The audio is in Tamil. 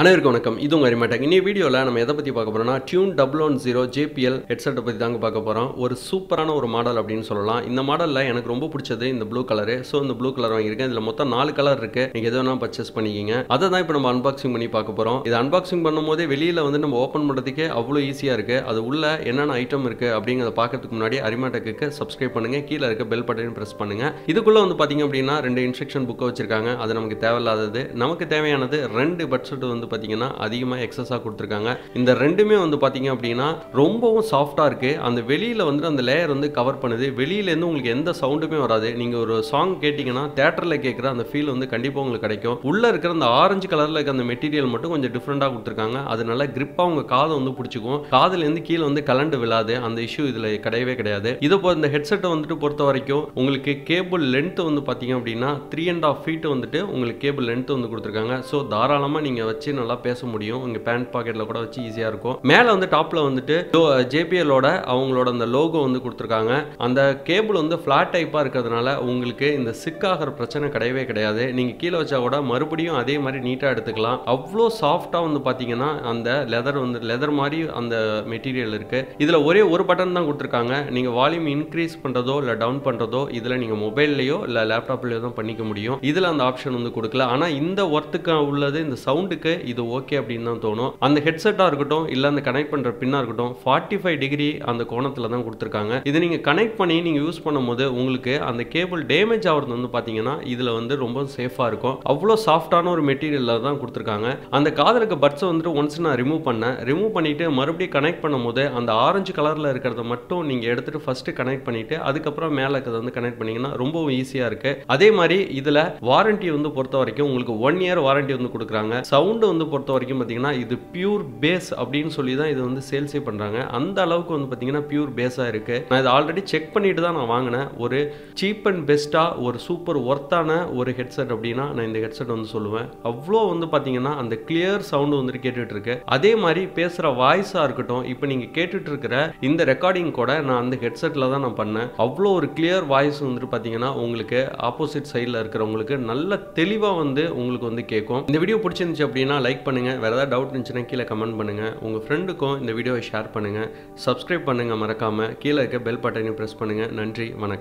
அனைவருக்கும் வணக்கம். இது உங்கள் அரிமேட்டாக் இனி வீடியோவில் நம்ம எதை பற்றி பார்க்க போகிறோம்னா tune double one zero JBL ஹெட்செட்டை பற்றி தாங்க பார்க்க போகிறோம் ஒரு சூப்பரான ஒரு மாடல் அப்படின்னு சொல்லலாம். இந்த மாடலில் எனக்கு ரொம்ப பிடிச்சது இந்த ப்ளூ கலரு ஸோ இந்த ப்ளூ கலர் வாங்கியிருக்கேன். இதில் மொத்தம் நாலு கலர் இருக்குது நீங்கள் எது வேணால் பர்ச்சேஸ் பண்ணிக்கிங்க. அதை தான் இப்போ நம்ம அன்பாக்சிங் பண்ணி பார்க்க போகிறோம் இது அன்பாக்சிங் பண்ணும்போதே வெளியில் வந்து நம்ம ஓப்பன் பண்ணுறதுக்கே அவ்வளோ ஈஸியாக இருக்குது அது உள்ள என்னென்ன ஐட்டம் இருக்குது அப்படிங்கிறத பார்க்கறதுக்கு முன்னாடி அரிமேட்டக்கு சப்ஸ்கிரைப் பண்ணுங்கள் கீழே இருக்க பெல் பட்டனையும் ப்ரெஸ் பண்ணுங்கள் இதுக்குள்ளே வந்து பார்த்தீங்க அப்படின்னா ரெண்டு இன்ஸ்ட்ரக்ஷன் புக்கை வச்சிருக்காங்க. அது நமக்கு தேவையில்லாதது. நமக்கு தேவையானது ரெண்டு பட்ஜெட் வந்து பார்த்தீங்கன்னா அதிகமாக எக்ஸஸாக கொடுத்துருக்காங்க. இந்த ரெண்டுமே வந்து பார்த்தீங்க அப்படின்னா ரொம்பவும் சாஃப்டாக இருக்குது அந்த வெளியில் வந்து அந்த லேயர் வந்து கவர் பண்ணுது. வெளியிலேருந்து உங்களுக்கு எந்த சவுண்டுமே வராது. நீங்கள் ஒரு சாங் கேட்டிங்கன்னா தேட்டரில் கேட்குற அந்த ஃபீல் வந்து கண்டிப்பாக உங்களுக்கு கிடைக்கும். உள்ளே இருக்கிற அந்த ஆரஞ்சு கலரில் இருக்க அந்த மெட்டீரியல் மட்டும் கொஞ்சம் டிஃப்ரெண்ட்டாக கொடுத்துருக்காங்க. அது நல்லா கிரிப்பாக உங்கள் காதை வந்து பிடிச்சிக்கும். காதுலேருந்து கீழே வந்து கலண்டு விழாது. அந்த இஷ்யூ இதில் கிடையவே கிடையாது. இதை போ இந்த ஹெட்செட்டை வந்துட்டு பொறுத்த வரைக்கும் உங்களுக்கு கேபிள் லென்த் வந்து பார்த்தீங்க அப்படின்னா த்ரீ அண்ட் ஆஃப் ஃபீட் வந்துட்டு உங்களுக்கு கேபிள் லென்த் வந்து கொடுத்துருக்காங்க. ஸோ தாராளமாக நீங்கள் வச்சு நல்லா பேச முடியும். இங்கே பேண்ட் பாக்கெட்டில் கூட வச்சு ஈஸியாக இருக்கும். மேலே வந்து டாப்பில் வந்துட்டு ஜேபிஎலோட அவங்களோட அந்த லோகோ வந்து கொடுத்துருக்காங்க. அந்த கேபிள் வந்து ஃப்ளாட் டைப்பாக இருக்கிறதுனால உங்களுக்கு இந்த சிக் ஆகிற பிரச்சனை கிடையவே கிடையாது. நீங்கள் கீழே வச்சா கூட மறுபடியும் அதே மாதிரி நீட்டாக எடுத்துக்கலாம். அவ்வளோ சாஃப்டாக வந்து பார்த்தீங்கன்னா அந்த லெதர் வந்து லெதர் மாதிரி அந்த மெட்டீரியல் இருக்குது இதில் ஒரே ஒரு பட்டன் தான் கொடுத்துருக்காங்க. நீங்கள் வால்யூம் இன்க்ரீஸ் பண்ணுறதோ இல்லை டவுன் பண்ணுறதோ இதில் நீங்கள் மொபைல்லையோ இல்லை லேப்டாப்லையோ தான் பண்ணிக்க முடியும். இதில் அந்த ஆப்ஷன் வந்து கொடுக்கல. ஆனால் இந்த ஒர்த்துக்கு உள்ளது இந்த சவுண்டுக்கு இது ஓகே அப்படின்னு தான் தோணும். அந்த ஹெட்செட்டாக இருக்கட்டும் இல்லை அந்த கனெக்ட் பண்ணுற பின்னாக இருக்கட்டும் ஃபார்ட்டி ஃபைவ் டிகிரி அந்த கோணத்தில் தான் கொடுத்துருக்காங்க. இது நீங்கள் கனெக்ட் பண்ணி நீங்கள் யூஸ் பண்ணும்போது உங்களுக்கு அந்த கேபிள் டேமேஜ் ஆகிறது வந்து பார்த்தீங்கன்னா இதில் வந்து ரொம்ப சேஃபாக இருக்கும். அவ்வளோ சாஃப்டான ஒரு மெட்டீரியலில் தான் கொடுத்துருக்காங்க. அந்த காதலுக்கு பட்ஸை வந்துட்டு ஒன்ஸ் நான் ரிமூவ் பண்ணேன். ரிமூவ் பண்ணிவிட்டு மறுபடியும் கனெக்ட் பண்ணும்போது அந்த ஆரஞ்சு கலரில் இருக்கிறத மட்டும் நீங்கள் எடுத்துகிட்டு ஃபஸ்ட்டு கனெக்ட் பண்ணிவிட்டு அதுக்கப்புறம் மேலே இருக்கிறத வந்து கனெக்ட் பண்ணிங்கன்னா ரொம்பவும் ஈஸியாக இருக்குது அதே மாதிரி இதில் வாரண்ட்டி வந்து பொறுத்த வரைக்கும் உங்களுக்கு ஒன் இயர் வாரண்ட்டி வந்து கொடுக்குறாங்க. சவுண்டு வந்து பொறுத்த வரைக்கும் பார்த்தீங்கன்னா இது பியூர் பேஸ் அப்படின்னு சொல்லி தான் இது வந்து சேல்ஸே பண்ணுறாங்க அந்த அளவுக்கு வந்து பார்த்தீங்கன்னா பியூர் பேஸாக இருக்குது நான் இதை ஆல்ரெடி செக் பண்ணிட்டு தான் நான் வாங்கினேன். ஒரு சீப் அண்ட் பெஸ்ட்டாக ஒரு சூப்பர் ஒர்த்தான ஒரு ஹெட்செட் அப்படின்னா நான் இந்த ஹெட்செட் வந்து சொல்லுவேன். அவ்வளோ வந்து பார்த்தீங்கன்னா அந்த கிளியர் சவுண்டு வந்துட்டு கேட்டுட்ருக்கு. அதே மாதிரி பேசுகிற வாய்ஸாக இருக்கட்டும் இப்போ நீங்கள் கேட்டுட்டு இருக்கிற இந்த ரெக்கார்டிங் கூட நான் அந்த ஹெட்செட்டில் தான் நான் பண்ணேன். அவ்வளோ ஒரு கிளியர் வாய்ஸ் வந்துட்டு பார்த்தீங்கன்னா உங்களுக்கு ஆப்போசிட் சைடில் இருக்கிறவங்களுக்கு நல்ல தெளிவாக வந்து உங்களுக்கு வந்து கேட்கும். இந்த வீடியோ பிடிச்சிருந்துச்சு அப்படின்னா லைக் பண்ணுங்கள் வேறு ஏதாவது டவுட் இருந்துச்சுன்னா கீழே கமெண்ட் பண்ணுங்கள் உங்கள் ஃப்ரெண்டுக்கும் இந்த வீடியோவை ஷேர் பண்ணுங்கள் சப்ஸ்கிரைப் பண்ணுங்கள் மறக்காமல் கீழே இருக்க பெல் பட்டனையும் ப்ரெஸ் பண்ணுங்கள் நன்றி. வணக்கம்.